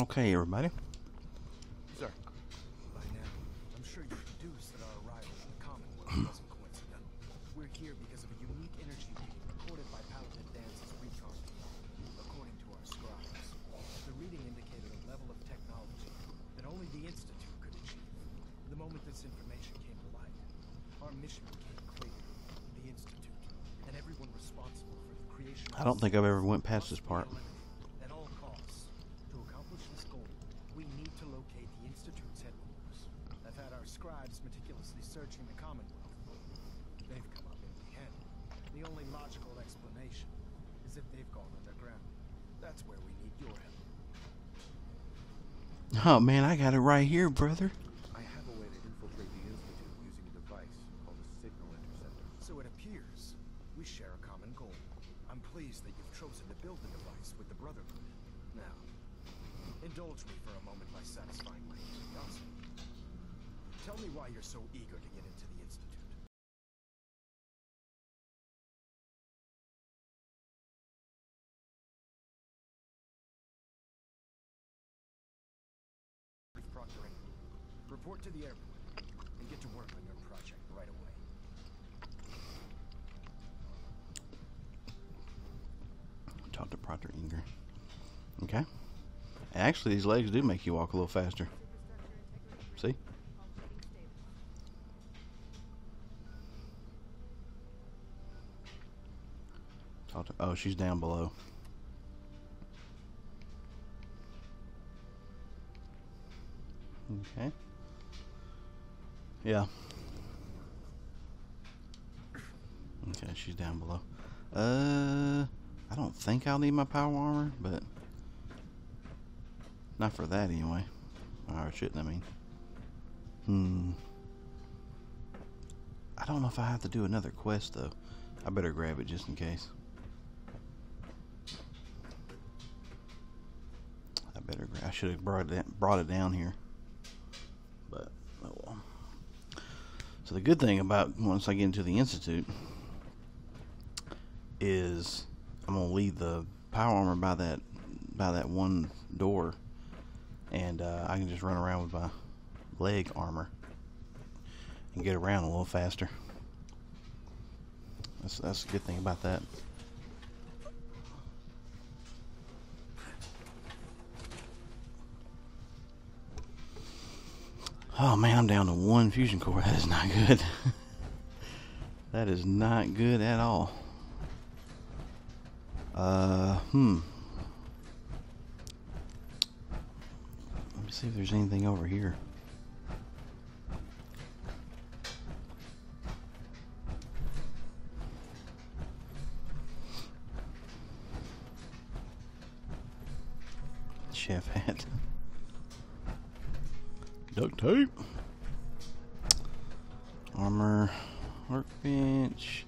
Okay, everybody. Sir. By now, I'm sure you deduced that our arrival in the Commonwealth wasn't coincidental. We're here because of a unique energy reading recorded by Paladin Danse's recon. According to our scribes, the reading indicated a level of technology that only the Institute could achieve. The moment this information came to light, our mission became clear. The Institute, and everyone responsible for the creation I don't think I've ever went past this part. at all costs. To accomplish this goal, we need to locate the Institute's headquarters. I've had our scribes meticulously searching the Commonwealth. They've come up empty-handed. The only logical explanation is that they've gone underground. That's where we need your help. Oh man, I got it right here, brother. I have a way to infiltrate the Institute using a device called a signal interceptor. So it appears we share a common goal. I'm pleased that you've chosen to build the device with the Brotherhood. Now, indulge me for a moment by satisfying my curiosity. Tell me why you're so eager to get into the Institute. Report to the airport and get to work on your project right away. Talk to Proctor Ingram. Okay. Actually, these legs do make you walk a little faster. See? Talk to. Oh, she's down below. Okay. Yeah. Okay, she's down below. Uh, I don't think I'll need my power armor, but not for that anyway. Or shouldn't I mean? Hmm. I don't know if I have to do another quest though. I better grab it just in case. I better. I should have brought it brought it down here. But oh well. So the good thing about once I get into the institute is I'm gonna leave the power armor by that by that one door, and uh, I can just run around with my leg armor and get around a little faster. That's that's a good thing about that. Oh man, I'm down to one fusion core. That is not good. that is not good at all. Uh, hmm. Let me see if there's anything over here. Chef hat. Duct tape. Armor. Workbench.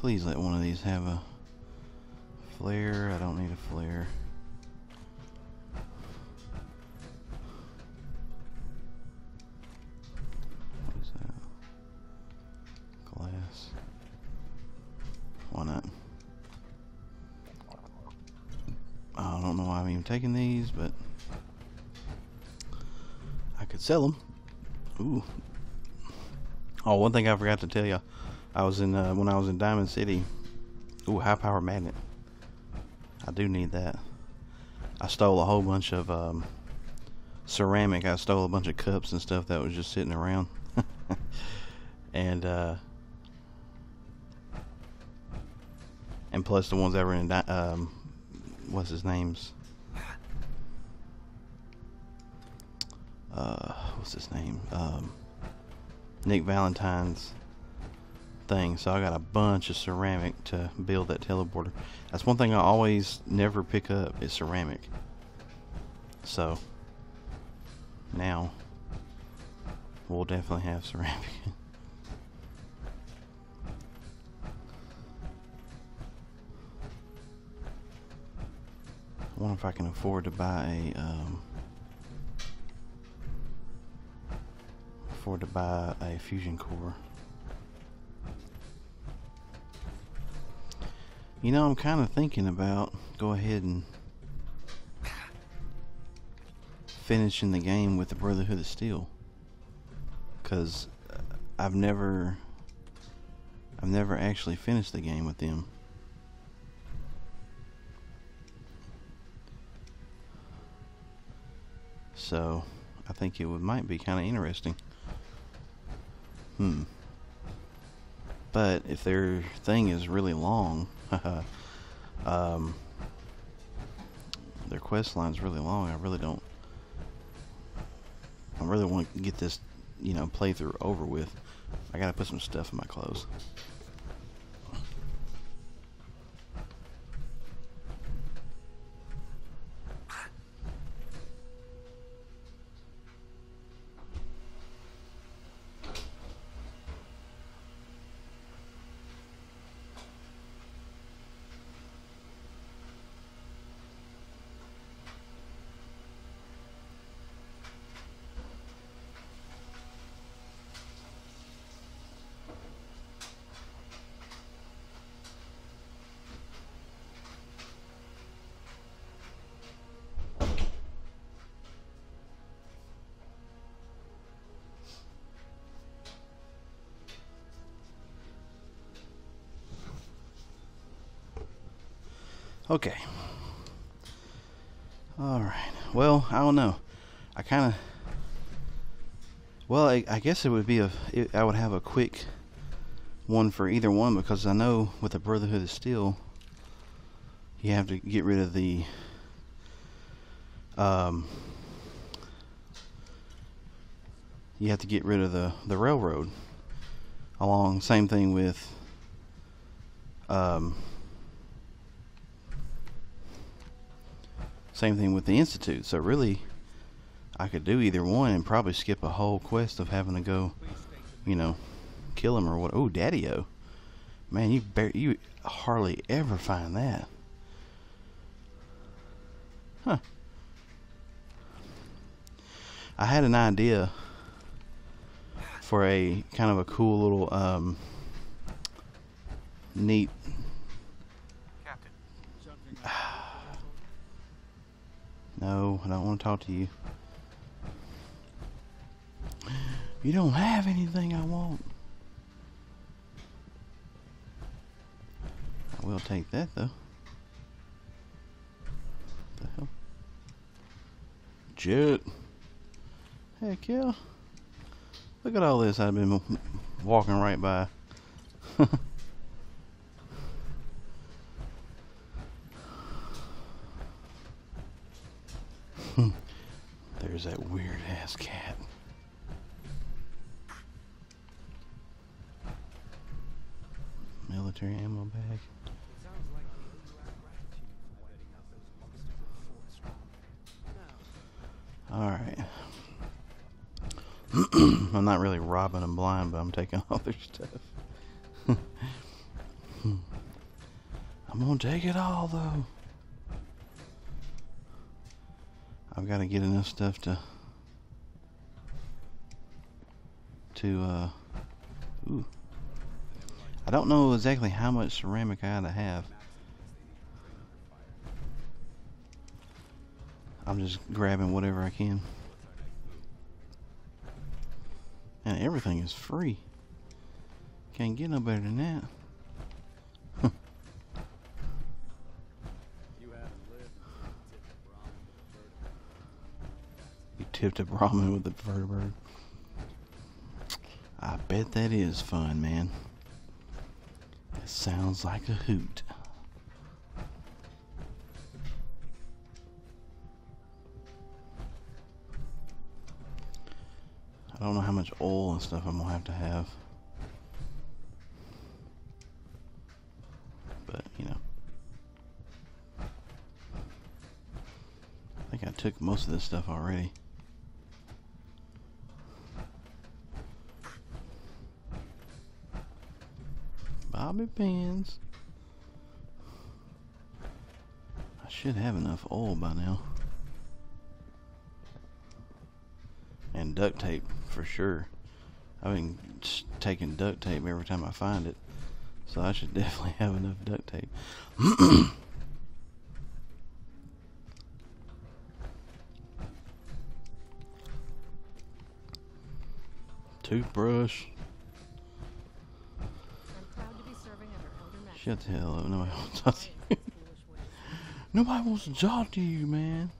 Please let one of these have a flare. I don't need a flare. What is that? Glass. Why not? I don't know why I'm even taking these, but could sell them. Ooh. Oh, one thing I forgot to tell you. I was in uh, when I was in Diamond City. Ooh, high power magnet. I do need that. I stole a whole bunch of um, ceramic. I stole a bunch of cups and stuff that was just sitting around. and uh, and plus the ones that were in um, what's his name's uh, what's his name um, Nick Valentine's thing. So I got a bunch of ceramic to build that teleporter. That's one thing I always never pick up is ceramic. So now we'll definitely have ceramic. I wonder if I can afford to buy a um, afford to buy a fusion core. You know, I'm kind of thinking about go ahead and finishing the game with the Brotherhood of Steel. Cause uh, I've never, I've never actually finished the game with them. So, I think it would might be kind of interesting. Hmm. But if their thing is really long, um, their quest line's really long. I really don't. I really want to get this, you know, playthrough over with. I gotta put some stuff in my clothes. Okay. Alright. Well, I don't know. I kind of. Well, I, I, guess it would be a. It, I would have a quick one for either one because I know with the Brotherhood of Steel, you have to get rid of the. Um, you have to get rid of the, the railroad. Along, same thing with. Um, Same thing with the Institute. So really, I could do either one and probably skip a whole quest of having to go, you know, kill him or what. Oh, Daddy-O. Man, you bar- you hardly ever find that. Huh. I had an idea for a kind of a cool little um, neat No, I don't want to talk to you. You don't have anything I want. I will take that though. What the hell? Jet. Heck yeah. Look at all this I've been walking right by. There's that weird ass cat. Military ammo bag. Alright. I'm not really robbing them blind, but I'm taking all their stuff. I'm gonna take it all though. I've got to get enough stuff to to uh. I don't know exactly how much ceramic I gotta have. I'm just grabbing whatever I can. And everything is free. Can't get no better than that. You tipped a ramen with the vertebrate. I bet that is fun, man. Sounds like a hoot. I don't know how much oil and stuff I'm gonna have to have. But, you know. I think I took most of this stuff already. bobby pins. I should have enough oil by now. And duct tape for sure. I've been taking duct tape every time I find it. So I should definitely have enough duct tape. Toothbrush. Shut the hell up. Nobody wants to talk to you. Nobody wants to talk to you, man.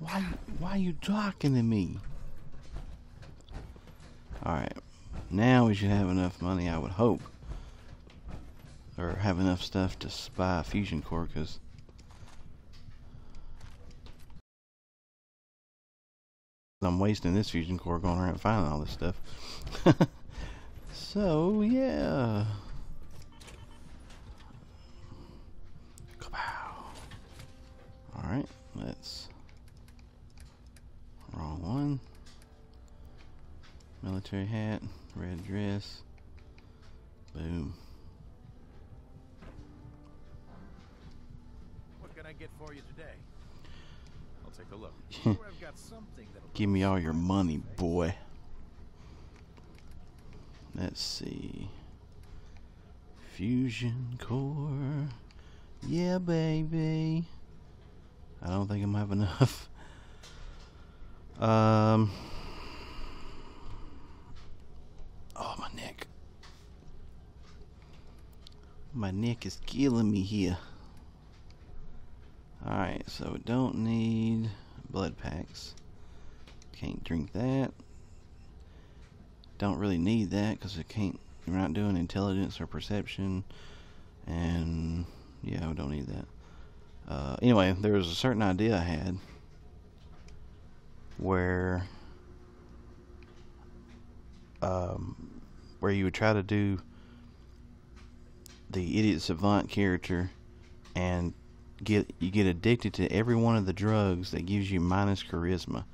Why, why are you talking to me? Alright. Now we should have enough money, I would hope. Or have enough stuff to buy a fusion core, because... I'm wasting this fusion core going around finding all this stuff. so, yeah. Alright, let's... Wrong one. Military hat, red dress. Boom. What can I get for you today? I'll take a look. Give me all your money, boy. Let's see. Fusion core. Yeah, baby. I don't think I'm have enough. Um. Oh, my neck. My neck is killing me here. Alright, so we don't need blood packs. Can't drink that. Don't really need that because it can't. We're not doing intelligence or perception, and yeah, we don't need that. Uh, anyway, there was a certain idea I had where um, where you would try to do the idiot savant character and get you get addicted to every one of the drugs that gives you minus charisma.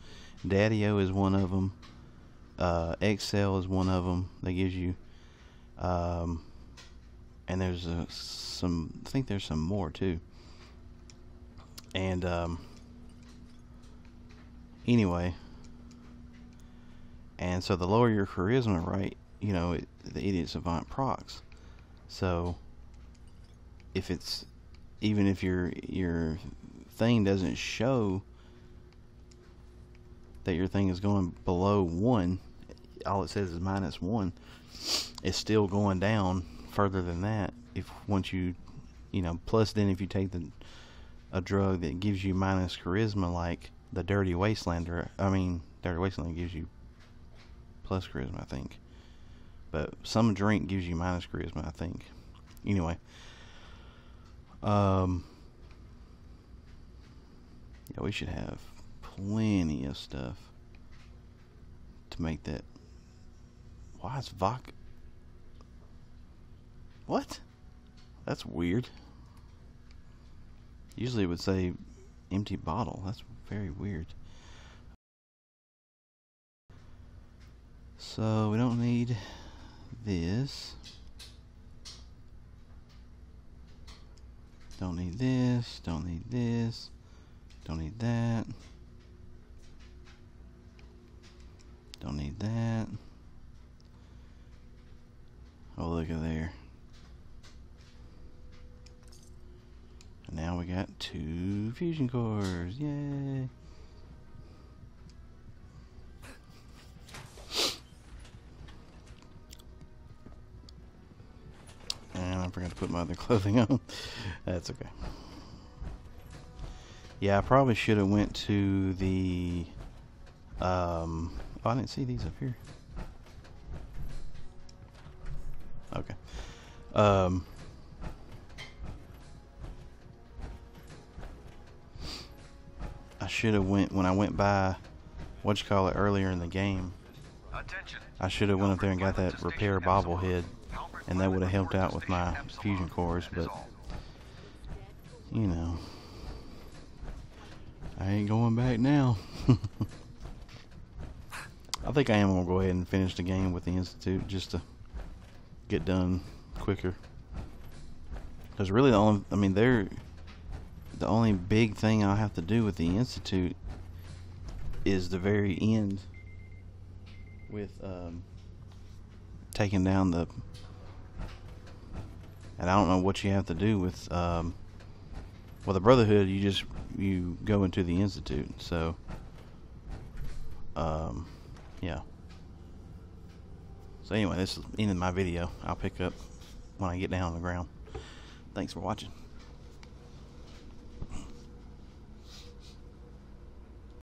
Daddy-O is one of them. Uh, X-Cell is one of them that gives you. Um, and there's a, some. I think there's some more too. And um, anyway, and so the lower your charisma, right? You know, it, the idiot savant procs. So if it's even if your your thing doesn't show that your thing is going below one, all it says is minus one. It's still going down further than that. If once you, you know, plus then if you take the a drug that gives you minus charisma, like the Dirty Wastelander, I mean, Dirty Wastelander gives you plus charisma, I think. But some drink gives you minus charisma, I think. Anyway. Um, yeah, we should have plenty of stuff to make that. Why is vodka? What? That's weird. Usually it would say empty bottle. That's very weird. So we don't need this. Don't need this, don't need this, don't need that. Don't need that. Oh, look at there. And now we got two fusion cores. Yay. Forgot to put my other clothing on. That's okay. Yeah, I probably should have went to the um oh, I didn't see these up here. Okay. Um I should have went when I went by what you call it earlier in the game. Attention. I should have went up there and got that repair bobblehead and that would have helped out with my fusion cores, but you know, I ain't going back now. I think I am gonna go ahead and finish the game with the institute just to get done quicker. Because really, the only I mean, they're the only big thing I have to do with the institute is the very end with um, taking down the and I don't know what you have to do with um, Well, the Brotherhood, you just you go into the institute. So, um, yeah. So anyway, this is the end of my video. I'll pick up when I get down on the ground. Thanks for watching.